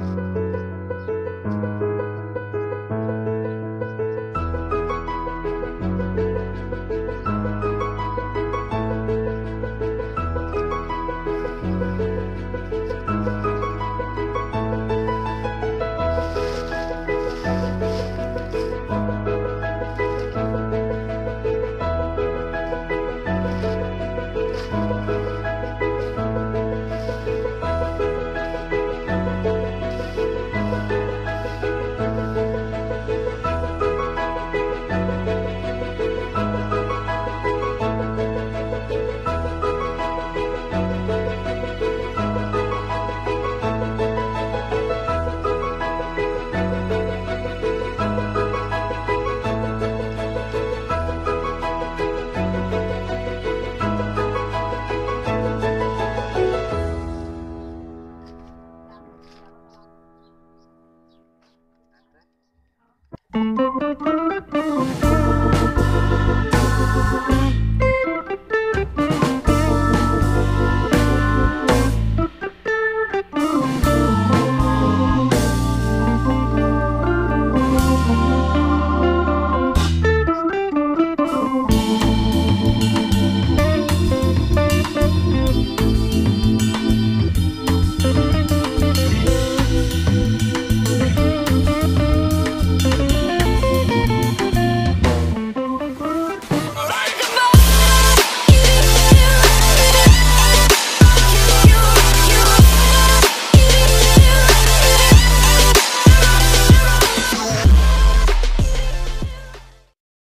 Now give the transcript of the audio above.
음